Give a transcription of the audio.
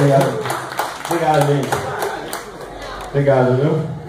Obrigado. Obrigado, gente. Obrigado, viu?